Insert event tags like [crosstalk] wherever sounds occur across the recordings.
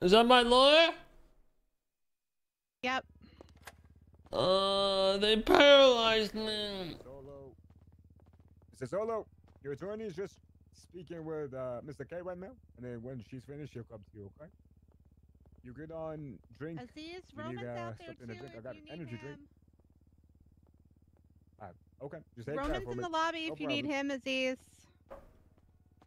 Is that my lawyer? Yep. Uh, they paralyzed me. Solo. Mr. Solo, your attorney is just speaking with uh, Mr. K right now, and then when she's finished, she'll come to you. Okay? You good on drink? Aziz, You need, Roman's uh, out there something too. to drink? I got you need energy drink. him. Okay, just take Roman's careful. in the lobby No if you need problem. him, Aziz.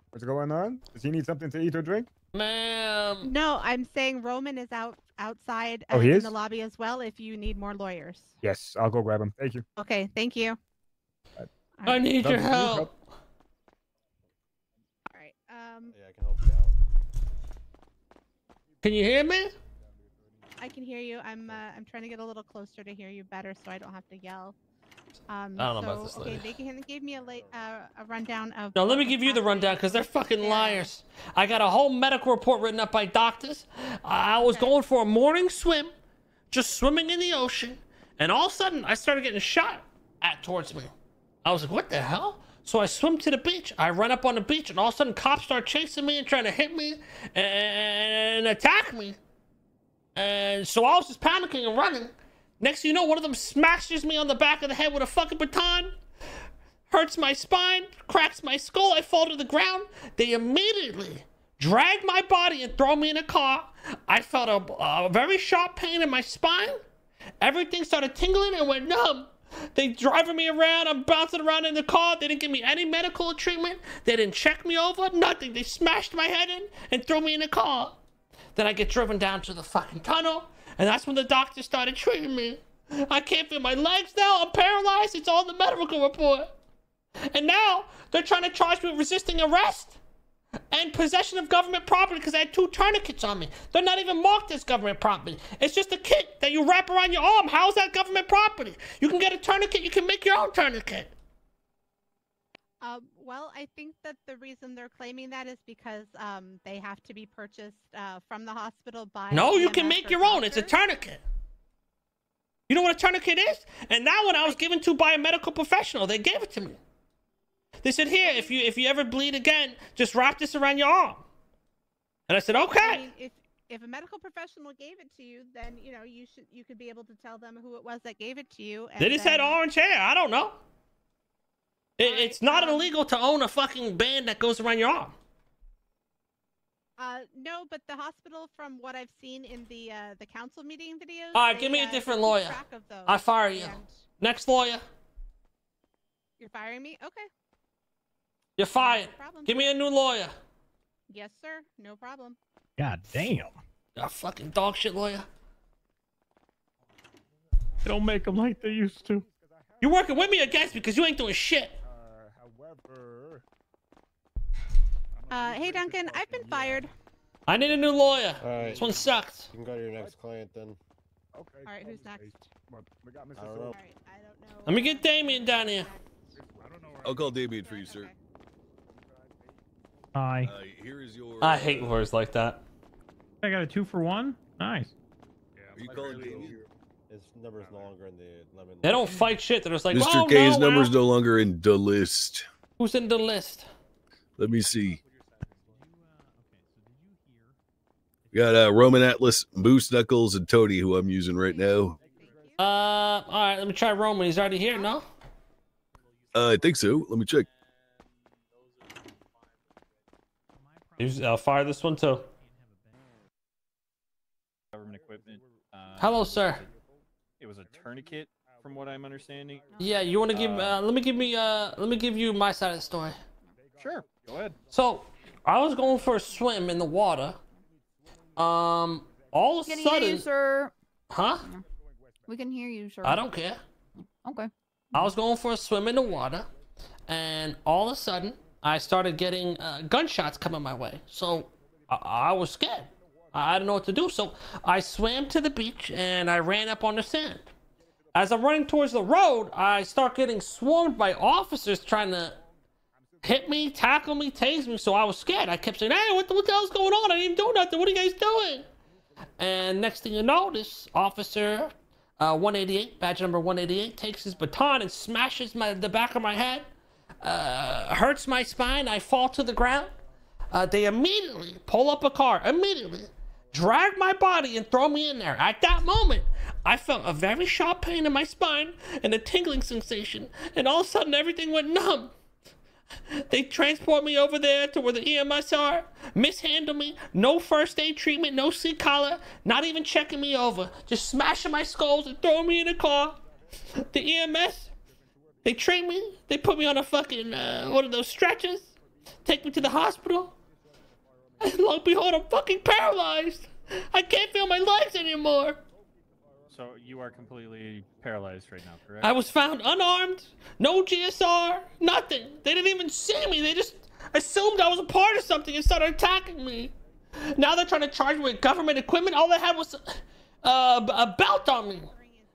What's going on? Does he need something to eat or drink? Ma'am. No, I'm saying Roman is out outside Oh, uh, he in the lobby as well. If you need more lawyers. Yes, I'll go grab him. Thank you. Okay, thank you. Alright. I Alright, need your Love help. Alright. Um, Yeah, I can help you out. Can you hear me? I can hear you. I'm uh, I'm trying to get a little closer to hear you better, so I don't have to yell. Um, I don't know about so, this Okay, lady. they gave me a late uh, a rundown of. No, let me give you the rundown because they're fucking liars. I got a whole medical report written up by doctors. I I was Okay. going for a morning swim, just swimming in the ocean, and all of a sudden I started getting shot at towards me. I was like, what the hell? So I swim to the beach. I run up on the beach, and all of a sudden cops start chasing me and trying to hit me and attack me. And so I was just panicking and running. Next thing you know, one of them smashes me on the back of the head with a fucking baton hurts my spine, cracks my skull, I fall to the ground. They immediately drag my body and throw me in a car. I felt a, a very sharp pain in my spine. Everything started tingling and went numb. They driving me around. I'm bouncing around in the car. They didn't give me any medical treatment. They didn't check me over. Nothing. They smashed my head in and threw me in a car. Then I get driven down to the fucking tunnel, and that's when the doctor started treating me. I can't feel my legs now. I'm paralyzed. It's all in the medical report. And now they're trying to charge me with resisting arrest and possession of government property because I had two tourniquets on me. They're not even marked as government property. It's just a kit that you wrap around your arm. How's that government property? You can get a tourniquet. You can make your own tourniquet. Um, well, I think that the reason they're claiming that is because um, they have to be purchased uh, from the hospital by. No, you can make your own. It's a tourniquet. You know what a tourniquet is? And that one I was given to by a medical professional. They gave it to me. They said, "Here, if you if you ever bleed again, just wrap this around your arm." And I said, I "Okay." mean, if if a medical professional gave it to you, then you know you should you could be able to tell them who it was that gave it to you. And They just had orange hair. I don't know. It, it's not illegal to own a fucking band that goes around your arm. Uh, no, but the hospital, from what I've seen in the uh, the council meeting videos. All right, they, give me a uh, different keep lawyer. track of those, I fire you. and Next lawyer, You're firing me? Okay. you're fired. No problem. Give me a new lawyer. Yes, sir. No problem. God damn. A fucking dog shit lawyer. They don't make them like they used to. You're working with me or against me? Because you ain't doing shit. Uh. Uh, hey, Duncan. I've been fired. I need a new lawyer. Alright. This one sucked. You can go to your next client then. Okay. All right, who's next? we got Mr. I don't Solo. know. All right. I don't know. Let me uh, get Damien down here. I'll call Damien for you, sir. Hi. Uh, here is your. I hate words like that. I got a two for one. Nice. Are you calling Damien? His number is no longer in the lemon. They don't fight shit. They're just like, Mr. oh, K's no, number's well, no longer in the list. Who's in the list? Let me see. We got uh, Roman Atlas, Moose Knuckles, and Tony, who I'm using right now. Uh, all right. Let me try Roman. He's already here, no? Uh, I think so. Let me check. I'll fire this one too. government equipment. Uh, Hello, sir. It was a tourniquet, from what I'm understanding. Yeah, you want to give? Uh, Uh, let me give me. Uh, let me give you my side of the story. Sure, go ahead. So, I was going for a swim in the water. Um, all of a We can hear you, sudden, sir. huh? We can hear you, sir. I don't care. Okay. I was going for a swim in the water, and all of a sudden, I started getting uh, gunshots coming my way. So I, I was scared. I didn't know what to do. So I swam to the beach and I ran up on the sand. As I'm running towards the road, I start getting swarmed by officers trying to hit me, tackle me, tase me. So I was scared. I kept saying, "Hey, what the, what the hell's going on? I didn't do nothing. What are you guys doing?" And next thing you know, this officer, uh, 188, badge number 188, takes his baton and smashes my the back of my head, uh, hurts my spine. I fall to the ground. Uh, they immediately pull up a car, immediately drag my body and throw me in there. At that moment, I felt a very sharp pain in my spine and a tingling sensation, and all of a sudden everything went numb. They transport me over there to where the EMS are, mishandle me, no first aid treatment, no C-collar, not even checking me over, just smashing my skulls and throwing me in a car. The EMS, they train me, they put me on a fucking, uh, one of those stretchers, take me to the hospital. And lo and behold, I'm fucking paralyzed. I can't feel my legs anymore. So you are completely paralyzed right now, correct? I was found unarmed, no GSR, nothing. They didn't even see me. They just assumed I was a part of something and started attacking me. Now they're trying to charge me with government equipment. All they had was uh, b- a belt on me.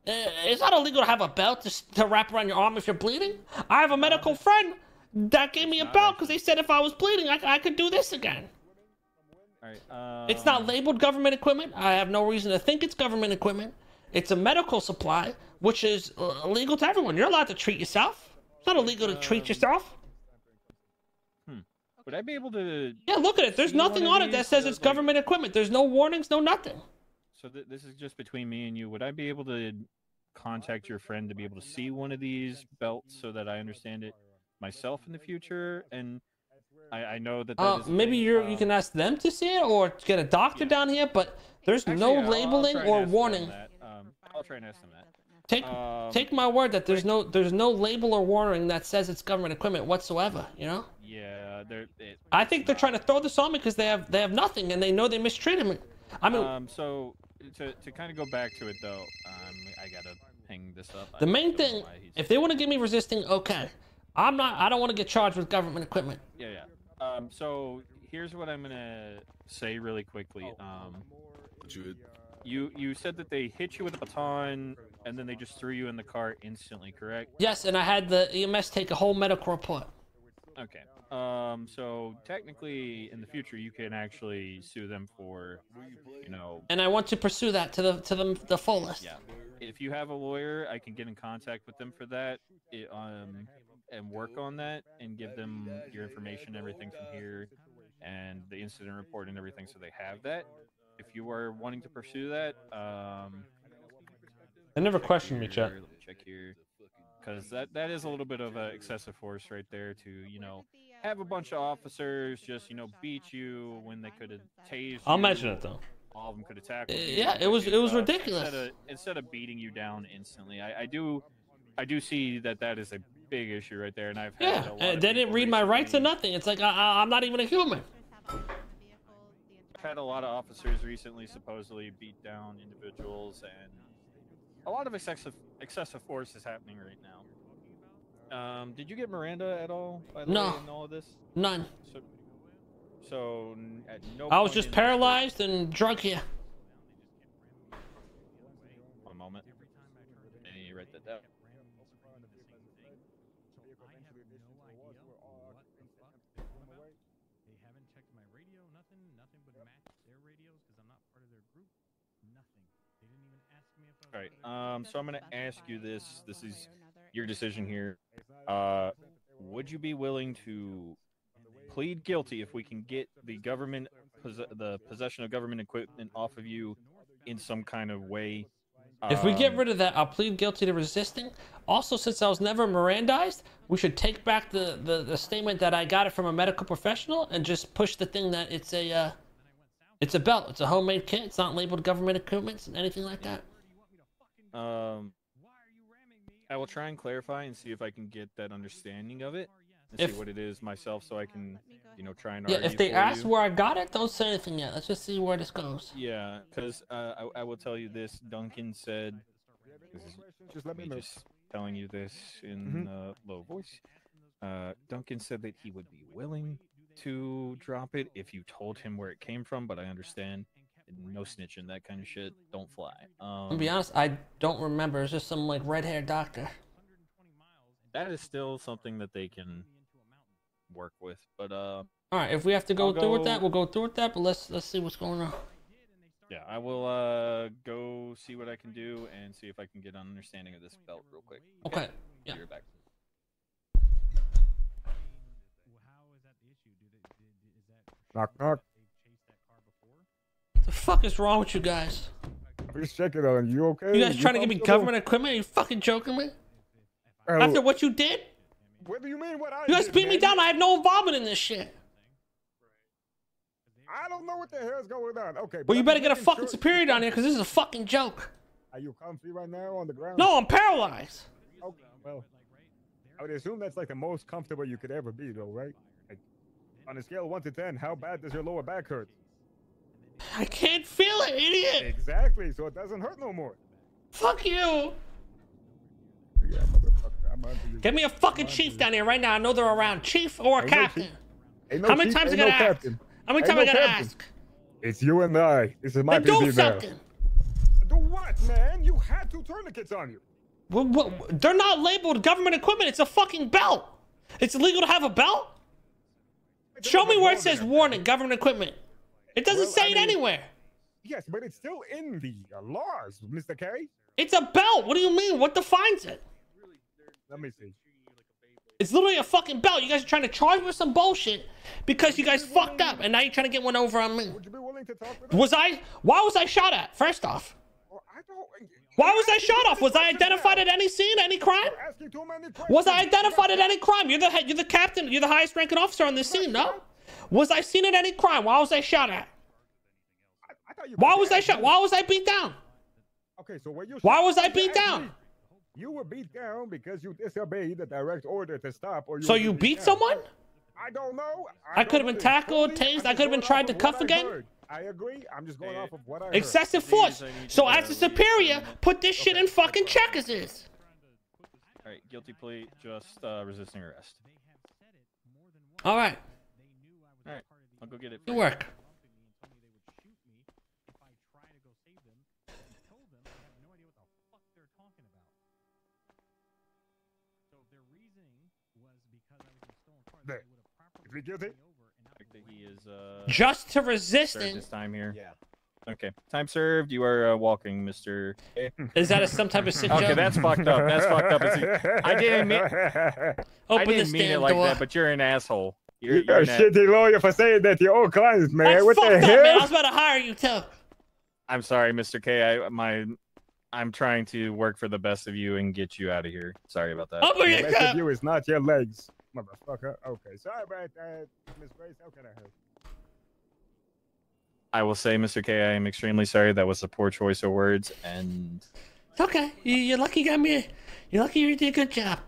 Uh, it's not illegal to have a belt to, to wrap around your arm if you're bleeding. I have a medical friend that gave me a belt because they said if I was bleeding, I, I could do this again. All right. Um, It's not labeled government equipment. I have no reason to think it's government equipment. It's a medical supply, which is uh, illegal to everyone. You're allowed to treat yourself. It's not illegal to treat Um, yourself. Would I be able to? Yeah, look at it. There's nothing on it that says uh, it's like- government equipment. There's no warnings, no nothing. So th- this is just between me and you. Would I be able to contact your friend to be able to see one of these belts so that I understand it myself in the future? And I, I know that. that Uh, is maybe you you um, can ask them to see it or get a doctor Yeah. down here, but there's actually, no I'll labeling or warning. that. I'll try and ask them that. Take Um, take my word that there's no there's no label or warning that says it's government equipment whatsoever. You know. Yeah, they're. It, I think they're trying to throw this on me because they have they have nothing and they know they mistreated me. I mean, Um, so to, to kind of go back to it though, um, I gotta hang this up. I the main thing, if they want to give me resisting, okay. I'm not. I don't want to get charged with government equipment. Yeah, yeah. Um, so here's what I'm gonna say really quickly. Um, But you- you you said that they hit you with a baton and then they just threw you in the car instantly, correct? Yes, and I had the EMS take a whole medical report. Okay. Um, so technically, in the future, you can actually sue them for, you know, and I want to pursue that to the to the, the fullest. yeah. If you have a lawyer, I can get in contact with them for that, it, um, and work on that, and give them your information, everything from here, and the incident report and everything, so they have that. If you are wanting to pursue that, um, I never questioned me, Chet. Check here, because that that is a little bit of a excessive force right there to you know have a bunch of officers just you know beat you when they could have tased. I'll mention it though. All of them could have tackled. Uh, yeah, it was- it was stuff, ridiculous. Instead of, instead of beating you down instantly, I, I do, I do see that that is a big issue right there, and I've had Yeah, a lot uh, of they didn't read my rights or nothing. It's like I, I, I'm not even a human. Had a lot of officers recently supposedly beat down individuals, and a lot of excessive excessive force is happening right now. Um, did you get Miranda at all? By the No. way, in all of this? None. So, so at no. I was just paralyzed and drunk here. One moment. Let me write that down. They haven't checked my radio, nothing, nothing would match their radios because I'm not part of their group. Nothing. They didn't even ask me if I was All right. Um. So I'm gonna ask you this. This is your decision here. Uh, would you be willing to plead guilty if we can get the government posse- the possession of government equipment off of you in some kind of way? If we get Um, rid of that, I'll plead guilty to resisting. Also, since I was never Mirandized, we should take back the, the, the statement that I got it from a medical professional and just push the thing that it's a uh, it's a belt. It's a homemade kit. It's not labeled government equipment, and anything like that. Um, I will try and clarify and see if I can get that understanding of it and If- see what it is myself, so I can, you know, try and Yeah, if they ask you. where I got it, don't say anything yet. Let's just see where this goes. Yeah, because uh, I, I will tell you this. Duncan said, Just let me me know. just telling you this in uh, low voice. Uh, Duncan said that he would be willing to drop it if you told him where it came from, but I understand. No snitching, that kind of shit don't fly. Um, To be honest, I don't remember. It's just some like red haired doctor. that is still something that they can work with. But uh, All right, if we have to go I'll through with that, we'll go through with that. But let's let's see what's going on. yeah, I will uh, go see what I can do and see if I can get an understanding of this belt real quick. Okay. Yeah. Be right back. Well, how is that the issue? Do they, did, is that Knock knock. they chased that car before? The fuck is wrong with you guys? Please check it on you. Okay? You guys trying to give me government equipment? Are you fucking joking me? After what you did? What do you mean? What I You guys beat me down. I have no involvement in this shit. I don't know what the hell's going on. Okay. but Well, you I'm better get a fucking sure- superior down here because this is a fucking joke. Are you comfy right now on the ground? No, I'm paralyzed. Okay, well, I would assume that's like the most comfortable you could ever be, though, right? Like, on a scale of one to ten, how bad does your lower back hurt? I can't feel it, idiot. Exactly, so it doesn't hurt no more. Fuck you. Get me a fucking chief down here right now. I know they're around. Chief or a captain. No How many times I ain't gotta no ask? How many times I no gotta captain. ask? It's you and I. This is my Then do PB now. something. Do what, man? You had two tourniquets on you. Well, well, they're not labeled government equipment. It's a fucking belt. It's illegal to have a belt. Show me where it says warning, government equipment. It doesn't Well, say I it mean- anywhere. Yes, but it's still in the uh, laws, Mr. K. It's a belt. What do you mean? What defines it? Let me see. It's literally a fucking belt. You guys are trying to charge me with some bullshit because you guys fucked up, and now you're trying to get one over on me. Would you be willing to talk with? Was I? Why was I shot at? First off, I don't. why was I shot off? Was I identified at any scene, any crime? You're asking too many questions. Was I identified at any crime? You're the head. You're the captain. You're the highest ranking officer on this scene. No. Was I seen at any crime? Why was I shot at? I, I thought you Why was I shot? Why was I beat down? Okay, so when you Why was I beat down? Me, You were beat down because you disobeyed the direct order to stop, or you. So you be beat someone? I don't know. I don't could have been tackled, tased, I'm I just could have been tried to cuff I again. heard. I agree. I'm just going off of what I heard. Excessive force. So as a superior, put this shit in fucking check as is. All right, guilty plea, just uh, resisting arrest. All right, All right, I'll go get it. good work. There. Is he guilty? He is uh, Just to served this time here. Yeah. Okay, time served. You are uh, walking, Mister. Is that a, some type of [laughs] sit Okay, that's fucked up. That's fucked up. It's- I didn't mean. [laughs] I didn't mean it like door. that, but you're an asshole. You're, You're you're a an a- shitty lawyer for saying that to your own clients, man. That's what the up, hell? man. I was about to hire you too. I'm sorry, Mr. K. I my I'm trying to work for the best of you and get you out of here. Sorry about that. Open The your rest of cup. you is not your legs, motherfucker. Okay, sorry about that, Miss Grace. How can I help? I will say, Mr. K, I am extremely sorry. That was a poor choice of words, and It's okay. You, you're lucky you got me. You're lucky you did a good job.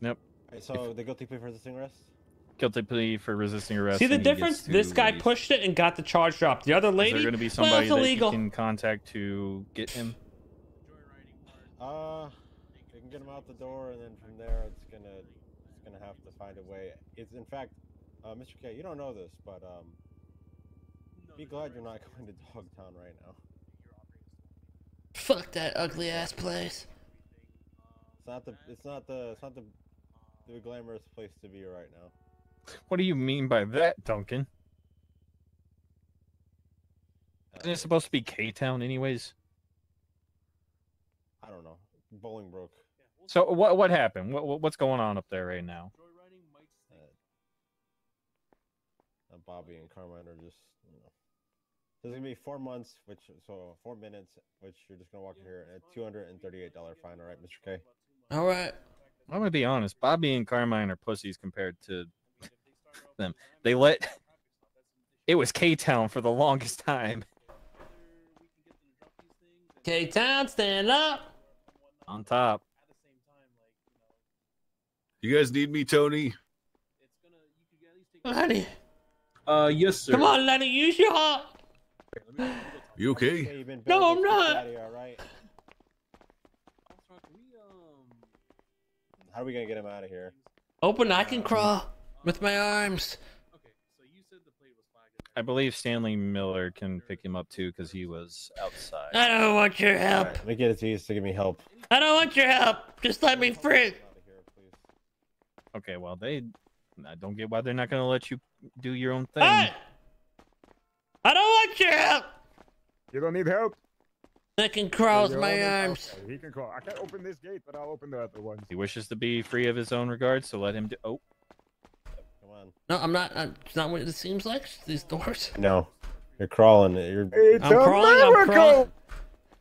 nope. Alright, so the guilty plea for resisting arrest? Guilty plea for resisting arrest. See the and he gets difference? This guy release. pushed it and got the charge dropped. The other Is lady, there going to be somebody it's that illegal. you can contact to get him? Uh, we can get him out the door, and then from there, it's gonna, it's gonna have to find a way. It's in fact, uh, Mr. K, you don't know this, but um, be glad you're not going to Dogtown right now. Fuck that ugly ass place. It's not the, it's not the, it's not the, the glamorous place to be right now. What do you mean by that, Duncan? Isn't it supposed to be K Town, anyways? I don't know. Bolingbroke. So what what happened? What, what what's going on up there right now? Uh, Bobby and Carmine are just, you know. There's gonna be four months, which so four minutes, which you're just gonna walk in here and a two hundred and thirty-eight dollar fine. All right, Mr. K. All right. I'm gonna be honest. Bobby and Carmine are pussies compared to [laughs] them. They let [laughs] it was K Town for the longest time. K Town, stand up. On top. You guys need me, Tony? Lenny, Uh, yes, sir. come on, Lenny, use your heart. You okay? No. I'm Let's get you not. all right? How are we gonna get him out of here? Open, I can crawl with my arms. I believe Stanley Miller can pick him up too because he was outside. I don't want your help. Alright, let me get it to you to give me help. I don't want your help. Just let me free. Out of here, please. Okay, well they I don't get why they're not gonna let you do your own thing. Hey! I don't want your help. You don't need help? I can crawl with my on arms. okay, he can crawl. I can't open this gate, but I'll open the other ones. He wishes to be free of his own regards, so let him do. Oh, Come on. No, I'm not. I'm, it's not what it seems like. These doors. No. You're crawling. You're, It's I'm a crawling, I'm crawling.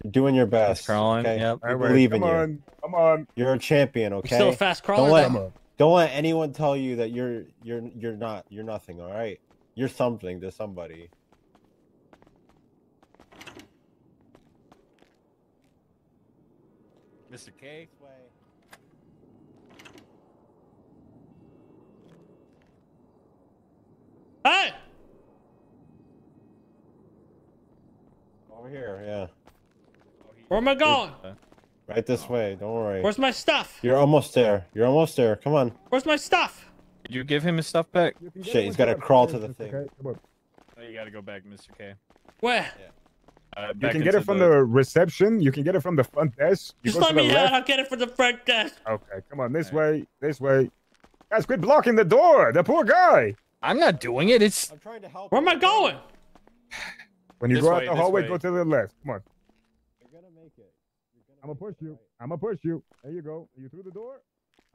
you're doing your best. crawling, Okay? yep. We All right, believe come in you. on, come on, You're a champion. I'm Okay. still a fast crawler. Don't let come though. on. Don't let anyone tell you that you're you're you're not you're nothing. All right. You're something to somebody. Mr. K. Way. Hey, Over here. Yeah. where am I going? Right this way. Don't worry. Where's my stuff? You're almost there. You're almost there. Come on. Where's my stuff? Did you give him his stuff back? You can Shit, he's one gotta crawl to the thing. K. Oh, you gotta go back, Mr. K. Where? Uh, You can get it from the... reception. You can get it from the front desk. You Just let me left. out. I'll get it from the front desk. Okay, come on, this Alright. way, this way. Guys, quit blocking the door. The poor guy. I'm not doing it. It's I'm trying to help. Where am I going? When you This go out the hallway, way. go to the left. Come on. You're gonna make it. You're gonna I'm gonna push you. I'm gonna push you. There you go. Are you through the door?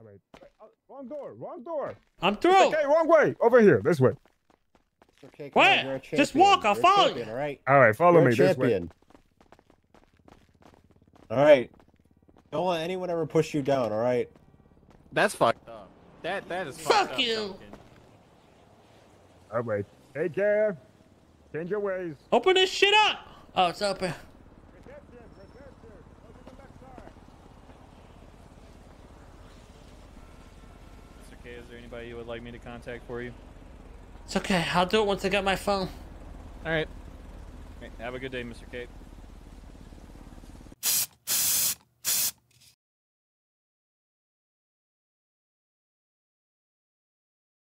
All right. Uh, wrong door. Wrong door. I'm through. Okay, wrong way. Over here. This way. It's okay, come on, Where? you're a Just walk, I'll You're follow champion, you. All right. All right, follow You're me a this way. All right. Don't let anyone ever push you down. All right. that's fucked up. That that is Fuck up, you. Duncan. All right. Take care. Change your ways. Open this shit up. Oh, it's open. Mr. K, is there anybody you would like me to contact for you? It's okay. I'll do it once I get my phone. All right. Have a good day, Mr. K.